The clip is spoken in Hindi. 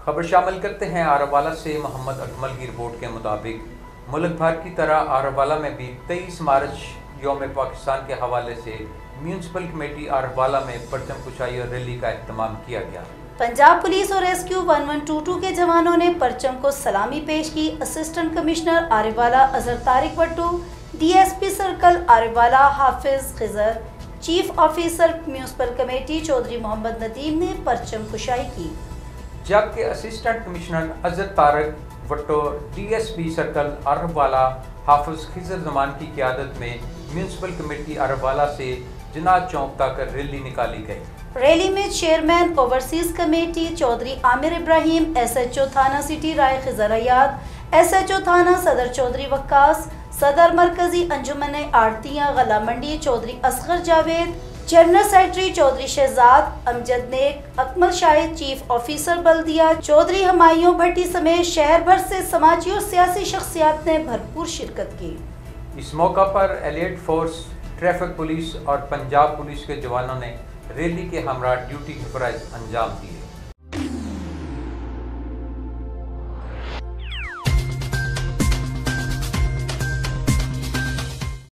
खबर शामिल करते हैं आरवाला से मोहम्मद अकमल की रिपोर्ट के मुताबिक, मुल्क भर की तरह आरवाला में भी 23 मार्च योम पाकिस्तान के हवाले से म्यूनसिपल कमेटी आरवाला में परचम कुशाई और रैली का अहतमाम किया गया। पंजाब पुलिस और रेस्क्यू 1122 के जवानों ने परचम को सलामी पेश की। Assistant commissioner Ariwala Azhar Tariq Wattoo DSP circle Ariwala Hafiz Khizar, chief officer municipal committee Chaudhry Mohammad Nadeem ने परचम कुशाई की। जबकि assistant commissioner Azhar Tariq, Wattoo DSP circle Arabwala, Hafiz Khizar Zaman की क्यादत में म्यूनसिपल कमेटी अरबवाला से जिनात चौक तक रैली निकाली गई। रैली में chairman overseas committee Chaudhry Amir Ibrahim, SHO थाना सिटी राय खिजरयात एसएचओ थाना सदर चौधरी वक्कास, सदर मरकजी अंजुमन आड़तियाँ गला मंडी चौधरी असगर जावेद जनरल सेक्रेटरी चौधरी शहजाद अमजद ने अकमल शाहिद चीफ ऑफिसर बल्दिया चौधरी हमायूं भट्टी समेत शहर भर से समाजी और सियासी शख्सियात ने भरपूर शिरकत की। इस मौका पर एलियट फोर्स ट्रैफ़िक पुलिस और पंजाब पुलिस के जवानों ने रैली के हमरा ड्यूटी फराज अंजाम दिए।